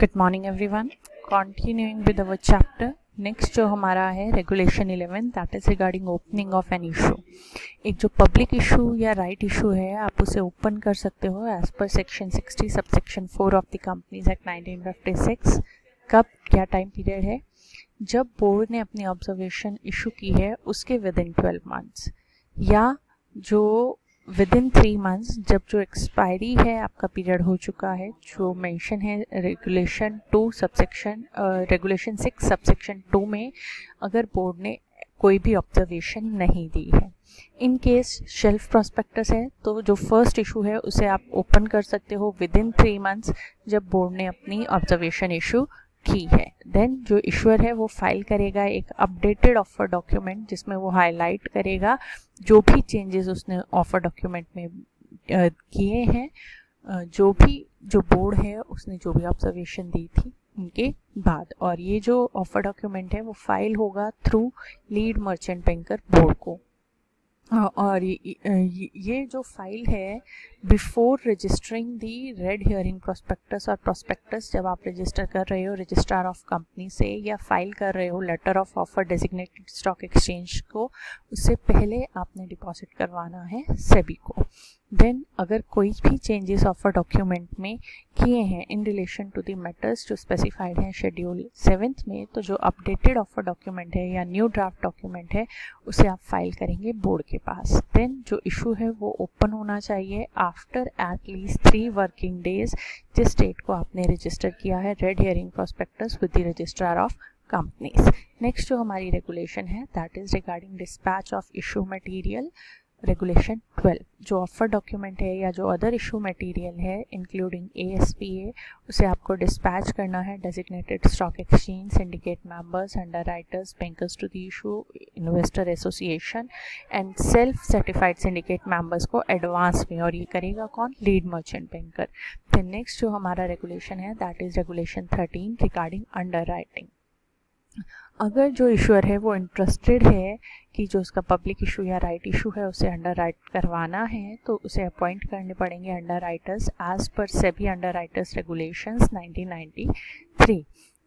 Good morning everyone continuing with our chapter next जो हमारा है regulation 11 that is regarding opening of an issue एक जो public issue या राइट right इशू है, आप उसे ओपन कर सकते हो as per section 60 sub section 4 of the companies act 1956 कब, क्या टाइम पीरियड है? जब बोर्ड ने अपनी ऑब्जर्वेशन इशू की है, उसके विद इन ट्वेल्व मंथ्स या जो विद इन थ्री मंथ्स जब जो एक्सपायरी है, आपका पीरियड हो चुका है, जो मेंशन है regulation two subsection regulation six subsection two में अगर बोर्ड ने कोई भी ऑब्जर्वेशन नहीं दी है। इन केस शेल्फ प्रोस्पेक्टस है तो जो फ़र्स्ट इशू है, उसे आप ओपन कर सकते हो विद इन थ्री मंथ्स जब बोर्ड ने अपनी ऑब्जर्वेशन इशू की है। देन जो इश्यूअर है, वो फ़ाइल करेगा एक अपडेटेड ऑफ़र डॉक्यूमेंट जिसमें वो हाईलाइट करेगा जो भी चेंजेस उसने ऑफ़र डॉक्यूमेंट में किए हैं। जो भी, जो बोर्ड है, उसने जो भी ऑब्जर्वेशन दी थी उनके बाद। और ये जो ऑफ़र डॉक्यूमेंट है, वो फ़ाइल होगा through lead merchant banker board को। और ये जो फ़ाइल है before registering the red herring prospectus और प्रोस्पेक्टस जब आप रजिस्टर कर रहे हो रजिस्ट्रार ऑफ़ कंपनी से, या फ़ाइल कर रहे हो letter of offer designated stock exchange को, उससे पहले आपने डिपॉजिट करवाना है सेबी को। देन अगर कोई भी चेंजेस ऑफ़र डॉक्यूमेंट में किए हैं in relation to the matters जो स्पेसिफाइड हैं शेड्यूल सेवेंथ में तो जो अपडेटेड ऑफ़र डॉक्यूमेंट है या न्यू ड्राफ्ट डॉक्यूमेंट है, उसे आप फ़ाइल करेंगे बोर्ड के पास। देन जो इशू है वो ओपन होना चाहिए after at least three working days जिस डेट को आपने रजिस्टर किया है red herring prospectus with the registrar of companies next जो हमारी रेगुलेशन है that is regarding dispatch of issue material regulation 12 जो ऑफ़र डॉक्यूमेंट है या जो अदर इशू मटेरियल है including A S P A उसे आपको डिस्पैच करना है designated stock exchange syndicate members underwriters bankers to the issue investor association and self certified syndicate members को एडवांस में। और ये करेगा कौन? लीड मर्चेंट बैंकर फिर नेक्स्ट जो हमारा रेगुलेशन है that is regulation thirteen regarding under अगर जो इशूअर है वो इंटरेस्टेड है कि जो उसका पब्लिक इशू या राइट इशू है, उसे अंडर राइट करवाना है तो उसे अपॉइंट करने पड़ेंगे under writers as per SEBI under writers regulations 1993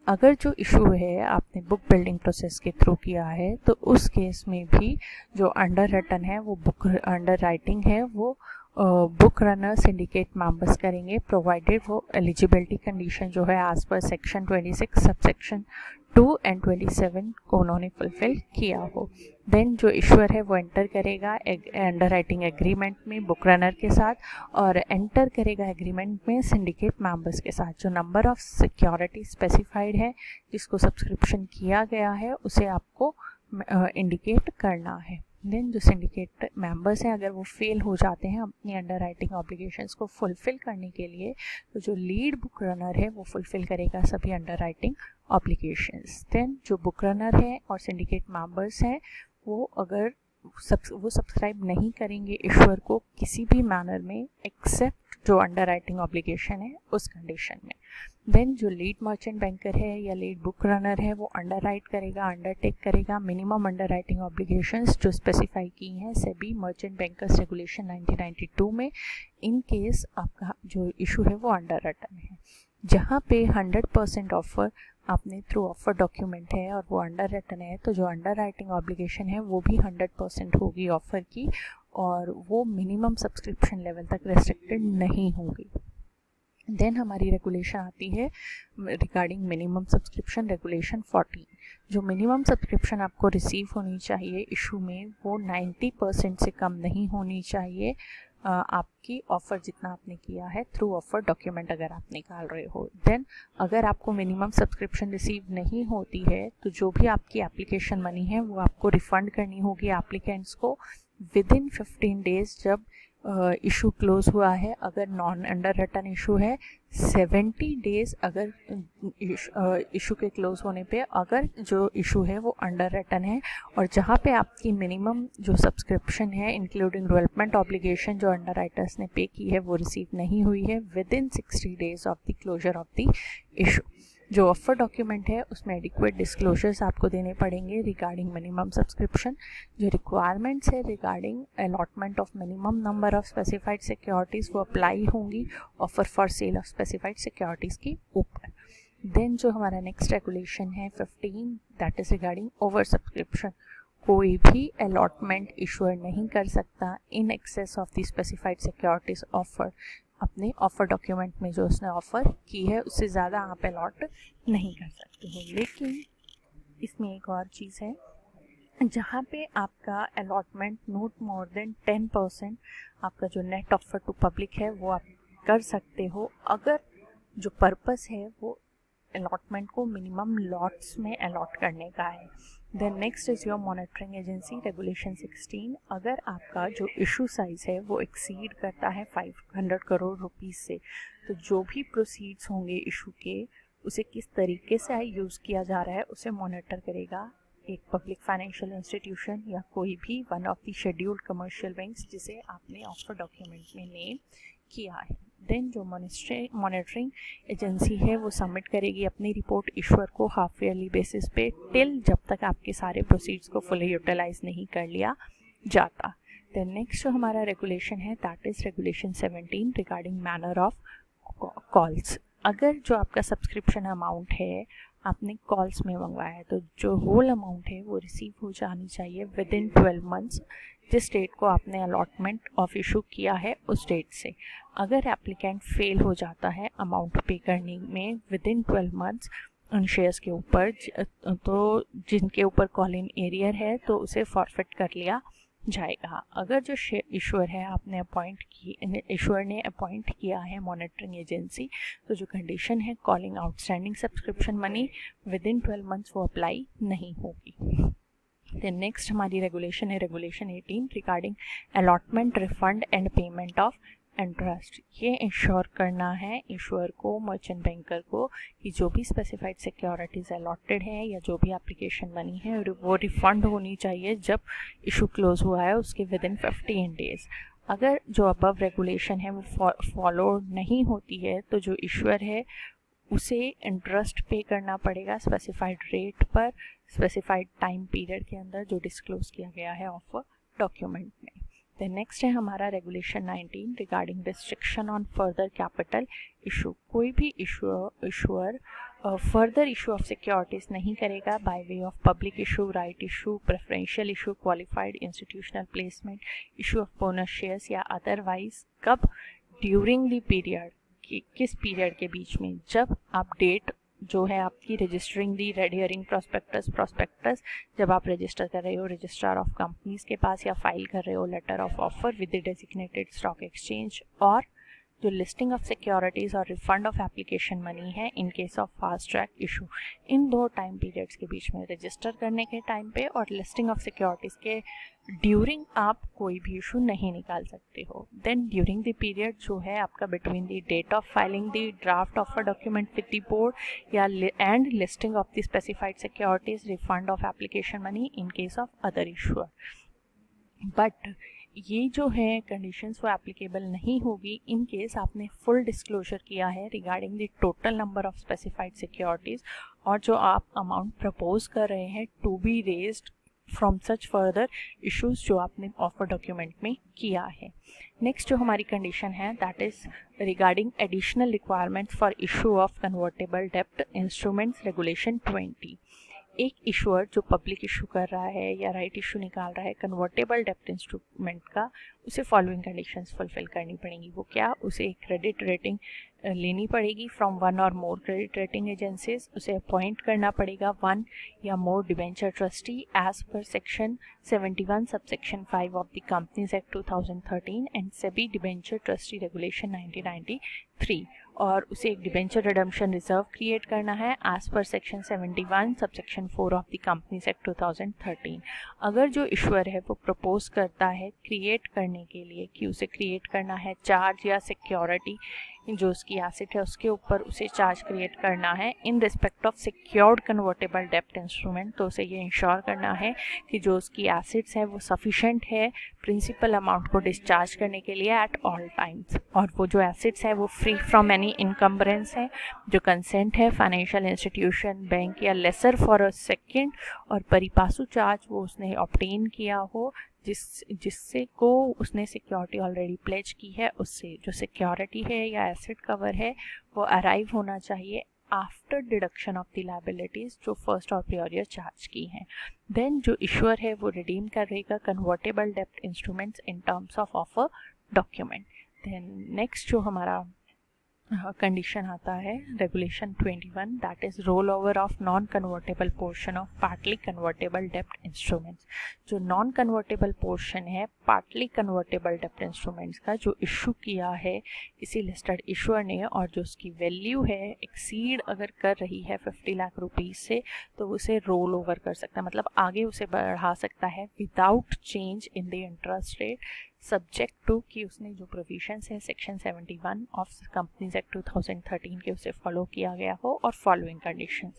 अगर जो इशू है, आपने बुक बिल्डिंग प्रोसेस के थ्रू किया है तो उस केस में भी जो अंडर रिटर्न है, वो बुक अंडर राइटिंग है, वो बुक रनर सिंडिकेट मेंबर्स करेंगे प्रोवाइडेड वो एलिजिबिलिटी कंडीशन जो है as per section 26 sub section two and twenty seven को उन्होंने फुलफिल किया हो। देन जो ईश्वर है वो एंटर करेगा अंडर राइटिंग एग्रीमेंट में बुक रनर के साथ और एंटर करेगा एग्रीमेंट में सिंडिकेट मेंबर्स के साथ। जो नंबर ऑफ़ सिक्योरिटी स्पेसिफाइड है, जिसको सब्सक्रिप्शन किया गया है, उसे आपको इंडिकेट करना है। देन जो सिंडिकेट मेंबर्स हैं, अगर वो फेल हो जाते हैं अपनी अंडर राइटिंग ऑब्लिगेशंस को फुलफिल करने के लिए तो जो लीड बुक रनर है, वो फुलफिल करेगा सभी अंडर राइटिंग ऑब्लिगेशंस देन जो बुक रनर है और सिंडिकेट मेंबर्स हैं, वो अगर सब वो सब्सक्राइब नहीं करेंगे ईश्वर को किसी भी मैनर में एक्सेप्ट जो अंडर राइटिंग ऑब्लिगेशन है, उस कंडीशन में। देन जो लीड मर्चेंट बैंकर है या लीड बुक रनर है, वो अंडर राइट करेगा अंडरटेक करेगा मिनिमम अंडर राइटिंग ऑब्लिगेशंस जो स्पेसिफाई की हैं सेबी मर्चेंट बैंकर्स रेगुलेशन 1992 में। इन केस आपका जो इशू है वो अंडर रिटर्न है। जहाँ पे 100 परसेंट ऑफ़र आपने थ्रू ऑफ़र डॉक्यूमेंट है और वो अंडर रिटर्न है तो जो अंडर राइटिंग ऑब्लिगेशन है, वो भी 100 परसेंट होगी ऑफ़र की और वो मिनिमम सब्सक्रिप्शन लेवल तक रेस्ट्रिक्टेड नहीं होगी। देन हमारी रेगुलेशन आती है रिगार्डिंग मिनिमम सब्सक्रिप्शन रेगुलेशन 14 जो मिनिमम सब्सक्रिप्शन आपको रिसीव होनी चाहिए इशू में, वो 90 परसेंट से कम नहीं होनी चाहिए। आपकी ऑफ़र जितना आपने किया है थ्रू ऑफ़र डॉक्यूमेंट अगर आप निकाल रहे हो देन अगर आपको मिनिमम सब्सक्रिप्शन रिसीव नहीं होती है तो जो भी आपकी एप्लीकेशन मनी है, वो आपको रिफ़ंड करनी होगी एप्लीकेंट्स को विद इन फिफ्टीन डेज़ जब इशू क्लोज हुआ है, अगर नॉन अंडर रिटर्न इशू है सेवेंटी डेज़ अगर इशू के क्लोज होने पे अगर जो इशू है वो अंडर रिटर्न है, और जहाँ पे आपकी मिनिमम जो सब्सक्रिप्शन है इंक्लूडिंग डेवलपमेंट ऑब्लिगेशन जो अंडर राइटर्स ने पे की है, वो रिसीव नहीं हुई है within sixty days of the closure of the issue जो ऑफ़र डॉक्यूमेंट है, उसमें एडिक्वेट डिस्क्लोजर्स आपको देने पड़ेंगे रिगार्डिंग मिनिमम सब्सक्रिप्शन जो रिक्वायरमेंट्स है regarding allotment of minimum number of specified securities वो अप्लाई होंगी offer for sale of specified securities के ऊपर. देन जो हमारा नेक्स्ट रेगुलेशन है fifteen that is regarding over subscription कोई भी अलॉटमेंट इशूअर नहीं कर सकता in excess of the specified securities offer अपने ऑफ़र डॉक्यूमेंट में जो उसने ऑफ़र की है, उससे ज़्यादा आप अलॉट नहीं कर सकते हो। लेकिन इसमें एक और चीज़ है, जहाँ पे आपका allotment not more than ten percent आपका जो नेट ऑफ़र टू पब्लिक है, वो आप कर सकते हो। अगर जो पर्पस है, वो अलॉटमेंट को मिनिमम लॉट्स में अलॉट करने का है। Then next is your monitoring agency regulation 16 अगर आपका जो इशू साइज़ है, वो एक्सीड करता है 500 करोड़ रुपीस से तो जो भी प्रोसीड्स होंगे इशू के, उसे किस तरीके से यूज़ किया जा रहा है, उसे मॉनिटर करेगा एक पब्लिक फाइनेंशियल इंस्टीट्यूशन या कोई भी one of the scheduled commercial banks जिसे आपने ऑफ़र डॉक्यूमेंट में नेम किया है। देन जो मॉनिटरिंग एजेंसी है, वो सबमिट करेगी अपनी रिपोर्ट ईश्वर को हाफ़ ईयरली बेसिस पे टिल जब तक आपके सारे प्रोसीड्स को फुली यूटिलाइज नहीं कर लिया जाता। देन नेक्स्ट जो हमारा रेगुलेशन है that is regulation 17 regarding manner of calls अगर जो आपका सब्सक्रिप्शन अमाउंट है, आपने कॉल्स में मंगवाया है तो जो होल अमाउंट है, वो रिसीव हो जानी चाहिए विद इन ट्वेल्व मंथ्स जिस स्टेट को आपने अलॉटमेंट ऑफ़ इशू किया है, उस डेट से। अगर एप्लीकेंट फेल हो जाता है अमाउंट पे करने में विद इन ट्वेल्व मंथ्स उन शेयर्स के ऊपर तो जिनके ऊपर कॉल इन एरियर है तो उसे फॉरफिट कर लिया जाएगा। अगर जो इशूअर है, आपने अपॉइंट की इशूअर ने अपॉइंट किया है मॉनिटरिंग एजेंसी तो जो कंडीशन है calling outstanding subscription money within twelve months वो अप्लाई नहीं होगी। देन नेक्स्ट हमारी रेगुलेशन है regulation 18 regarding allotment refund and payment of interest ये इंश्योर करना है इंश्योर को मर्चेंट बैंकर को कि जो भी स्पेसिफाइड सिक्योरिटीज़ अलॉटेड है या जो भी एप्लीकेशन बनी है वो रिफ़ंड होनी चाहिए जब इशू क्लोज हुआ है उसके विद इन फिफ्टीन डेज़ अगर जो अबव रेगुलेशन है वो फॉलो नहीं होती है तो जो इश्यूर है उसे इंटरेस्ट पे करना पड़ेगा स्पेसिफाइड रेट पर स्पेसिफाइड टाइम पीरियड के अंदर जो डिस्क्लोज किया गया है ऑफ़ डॉक्यूमेंट में। देन नेक्स्ट है हमारा regulation 19 regarding restriction on further capital issue कोई भी issuer further issue of securities नहीं करेगा by way of public issue right issue preferential issue qualified institutional placement issue of bonus shares या otherwise कब? During the period किस period के बीच में जब आप डेट जो है आपकी registering the red herring prospectus prospectus जब आप रजिस्टर कर रहे हो रजिस्ट्रार ऑफ़ कंपनीज़ के पास या फ़ाइल कर रहे हो letter of offer with designated stock exchange और जो लिस्टिंग ऑफ़ सिक्योरिटीज़ और रिफंड ऑफ़ एप्लीकेशन मनी है in case of fast track issue इन दो टाइम पीरियड्स के बीच में रजिस्टर करने के टाइम पे और लिस्टिंग ऑफ़ सिक्योरिटीज़ के ड्यूरिंग आप कोई भी इशू नहीं निकाल सकते हो। देन ड्यूरिंग द पीरियड जो है आपका between the date of filing the draft of a document with the board या and listing of the specified securities refund of application money in case of other issuer but ये जो है conditions वो applicable नहीं होगी। In case आपने full disclosure किया है regarding the total number of specified securities और जो आप अमाउंट प्रपोज कर रहे हैं to be raised from such further issues जो आपने ऑफ़र डॉक्यूमेंट में किया है। नेक्स्ट जो हमारी कंडीशन है that is regarding additional requirements for issue of convertible dept instruments regulation twenty एक इशूअर जो पब्लिक इशू कर रहा है या राइट इशू निकाल रहा है कन्वर्टेबल डेप्ट इंस्ट्रूमेंट का उसे फॉलोइंग कंडीशंस फुलफिल करनी पड़ेंगी। वो क्या? उसे क्रेडिट रेटिंग लेनी पड़ेगी। फ्रॉम वन और मोर क्रेडिट रेटिंग एजेंसीज उसे अपॉइंट करना पड़ेगा। वन या more debenture trustee as per section 71 sub section 5 of the companies act 2013 and SEBI debenture trustee regulation 1993 और उसे एक डिवेंचर रिडम्पशन रिज़र्व क्रिएट करना है as per section 71 sub section four of the companies act 2013 अगर जो ईश्वर है, वो propose करता है क्रिएट करने के लिए कि उसे क्रिएट करना है चार्ज या सिक्योरिटी जो उसकी एसिड है, उसके ऊपर उसे चार्ज क्रिएट करना है in respect of secured convertible dept instrument तो उसे ये इंश्योर करना है कि जो उसकी एसिड्स है, वो सफिशेंट है प्रिंसिपल अमाउंट को डिस्चार्ज करने के लिए एट ऑल टाइम्स और वो जो एसिड्स है, वो फ्री फ्रॉम एनी इनकम्बरेंस है, जो कंसेंट है फाइनेंशियल इंस्टीट्यूशन बैंक या लेसर फॉर अ सेकेंड और परिपासु चार्ज वो उसने ऑप्टेन किया हो जिस, जिससे को उसने सिक्योरिटी ऑलरेडी प्लेज की है, उससे जो सिक्योरिटी है या एसिड कवर है, वो अराइव होना चाहिए after deduction of the liabilities जो फ़र्स्ट और प्रियोरियर चार्ज की हैं। देन जो इश्यूअर है वो रिडीम करेगा convertible dept instruments in terms of offer document then next जो हमारा कंडीशन आता है regulation 21 that is roll over of non convertible portion of partly convertible dept instruments जो नॉन कन्वर्टेबल पोर्शन है पार्टली कन्वर्टेबल डेप्ट instruments का जो issue किया है इसी लिस्टेड इशूअर ने और जो उसकी वैल्यू है एक्सीड अगर कर रही है 50 लाख रुपीज़ से तो उसे रोल ओवर कर सकता है। मतलब आगे उसे बढ़ा सकता है without change in the interest rate subject to कि उसने जो प्रोविजंस है सेक्शन 71 ऑफ़ कंपनीज़ एक्ट 2013 के उसे फॉलो किया गया हो और फॉलोइंग कंडीशंस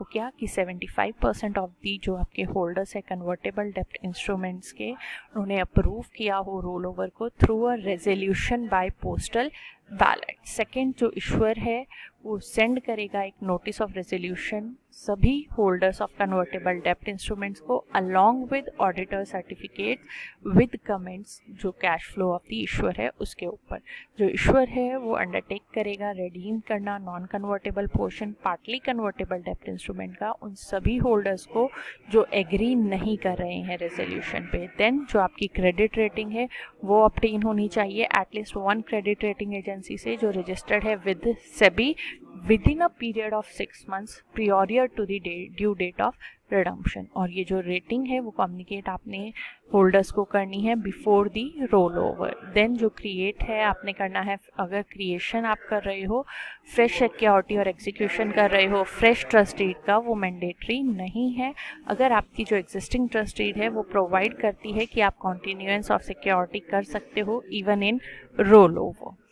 वो क्या कि 75 परसेंट ऑफ़ दी जो आपके होल्डर्स है कन्वर्टेबल डेप्ट इंस्ट्रूमेंट्स के, उन्होंने अप्रूव किया हो रोल ओवर को through a resolution by postal ballot second जो इश्यूअर है, वो सेंड करेगा एक नोटिस ऑफ़ रेजोल्यूशन सभी होल्डर्स ऑफ़ कन्वर्टेबल डेप्ट इंस्ट्रूमेंट्स को along with auditor certificate with comments जो cash flow of the issuer है उसके ऊपर. जो इश्यूअर है, वो अंडरटेक करेगा रेडीम करना non convertible portion partly convertible डेप्ट इंस्ट्रूमेंट का, उन सभी होल्डर्स को जो एग्री नहीं कर रहे हैं रेजोल्यूशन पे. देन जो आपकी क्रेडिट रेटिंग है, वो ऑप्टेन होनी चाहिए at least one credit rating agency से जो रजिस्टर्ड है with SEBI within a period of six months prior to the due date of redemption और ये जो रेटिंग है वो कम्युनिकेट आपने होल्डर्स को करनी है before the roll over then जो क्रिएट है, आपने करना है, अगर क्रिएशन आप कर रहे हो फ्रेश सिक्योरिटी और एग्जीक्यूशन कर रहे हो फ्रेश ट्रस्ट डीड का वो मैंडेटरी नहीं है। अगर आपकी जो एग्जिस्टिंग ट्रस्ट डीड है वो प्रोवाइड करती है कि आप कॉन्टीन्यूएंस ऑफ़ सिक्योरिटी कर सकते हो even in roll over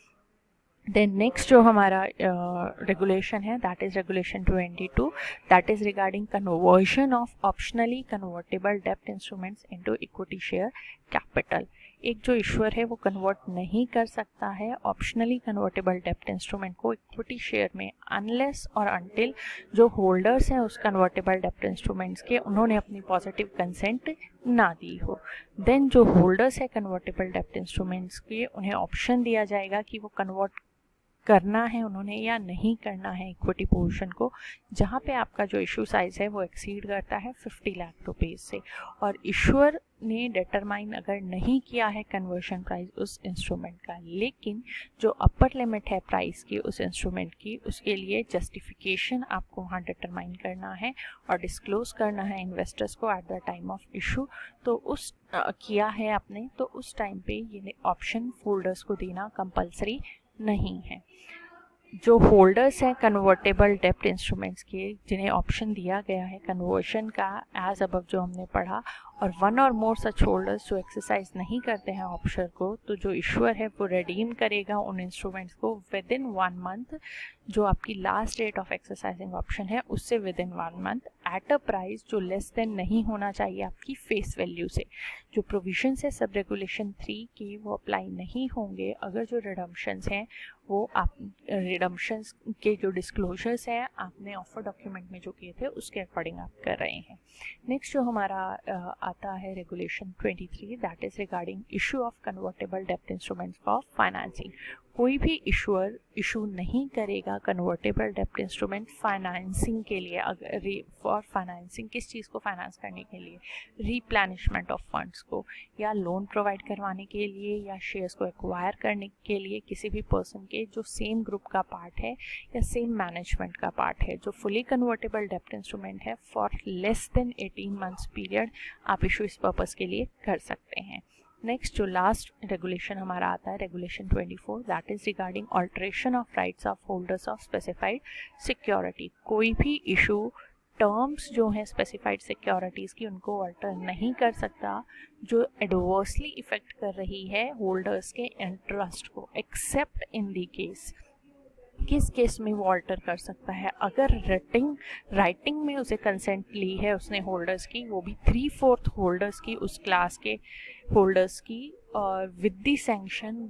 then next जो हमारा रेगुलेशन uh, है that is regulation 22 that is regarding conversion of optionally convertible dept instruments into equity share capital एक जो ईश्वर है वो कन्वर्ट नहीं कर सकता है ऑप्शनली कन्वर्टेबल डेप्ट इंस्ट्रूमेंट को इक्विटी शेयर में अनलेस और अनटिल जो होल्डर्स हैं उस कन्वर्टेबल डेप्ट इंस्ट्रूमेंट्स के उन्होंने अपनी पॉजिटिव कंसेंट ना दी हो। देन जो होल्डर्स है कन्वर्टेबल डेप्ट इंस्ट्रूमेंट्स के उन्हें ऑप्शन दिया जाएगा कि वो कन्वर्ट करना है उन्होंने या नहीं करना है इक्विटी पोर्शन को जहाँ पे आपका जो इशू साइज़ है वो एक्सीड करता है 50 लाख रुपीज़ से। और इशूअर ने डिटरमाइन अगर नहीं किया है कन्वर्शन प्राइस उस इंस्ट्रूमेंट का लेकिन जो अपर लिमिट है प्राइस की उस इंस्ट्रूमेंट की उसके लिए जस्टिफिकेशन आपको वहाँ डिटरमाइन करना है और डिस्क्लोज करना है इन्वेस्टर्स को at the time of issue तो उस आ, किया है आपने तो उस टाइम पे ये ऑप्शन फोल्डर्स को देना कंपलसरी नहीं है। जो होल्डर्स हैं कन्वर्टेबल डेप्ट इंस्ट्रूमेंट्स के, जिन्हें ऑप्शन दिया गया है कन्वर्शन का एज अब जो हमने पढ़ा और वन और मोर सच होल्डर्स जो एक्सरसाइज नहीं करते हैं ऑप्शन को तो जो इश्यूअर है वो रिडीम करेगा उन इंस्ट्रूमेंट्स को विद इन वन मंथ जो आपकी last date of exercising option है, उससे with in one month at a price जो लेस देन नहीं होना चाहिए आपकी फेस वैल्यू से। जो प्रोविज़न है सब रेगुलेशन थ्री की, वो अप्लाई नहीं होंगे। अगर जो रिडम्पशंस हैं, वो आप रिडम्पशंस के जो डिस्क्लोजर्स हैं, आपने ऑफ़र डॉक्यूमेंट में जो किए थे, उसके अकॉर्डिंग आप कर रहे हैं। नेक्स्ट जो हमारा आता है regulation 23 that is regarding issue of convertible depth instruments for financing कोई भी इशूअर इशू नहीं करेगा कन्वर्टेबल डेप्ट इंस्ट्रूमेंट फाइनेंसिंग के लिए, अगर फॉर फाइनेंसिंग किस चीज़ को फाइनेंस करने के लिए? रीप्लानिशमेंट ऑफ़ फंड्स को, या लोन प्रोवाइड करवाने के लिए, या शेयर्स को एक्वायर करने के लिए किसी भी पर्सन के जो सेम ग्रुप का पार्ट है, या सेम मैनेजमेंट का पार्ट है, जो फुली कन्वर्टेबल डेप्ट इंस्ट्रूमेंट है for less than eighteen months period आप इशू इस पर्पज़ के लिए कर सकते हैं। नेक्स्ट जो लास्ट रेगुलेशन हमारा आता है regulation 24 that is regarding alteration of rights of holders of specified security कोई भी इशू टर्म्स जो हैं स्पेसिफाइड सिक्योरिटीज़ की, उनको अल्टर नहीं कर सकता, जो एडवर्सली इफ़ेक्ट कर रही है होल्डर्स के इंटरेस्ट को एक्सेप्ट इन दी केस किस केस में वो ऑल्टर कर सकता है? अगर राइटिंग राइटिंग में उसे कंसेंट ली है उसने होल्डर्स की, वो भी थ्री फोर्थ होल्डर्स की, उस क्लास के होल्डर्स की, और with the sanction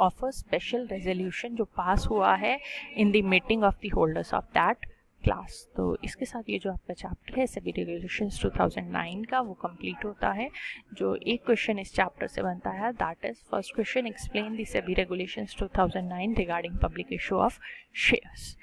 of a special resolution जो पास हुआ है in the meeting of the holders of that class तो इसके साथ ये जो आपका चैप्टर है, सभी रेगुलेशन 2009 का, वो कंप्लीट होता है। जो एक क्वेश्चन इस चैप्टर से बनता है that is first question explain the SEBI regulation 2009 regarding public issue of shares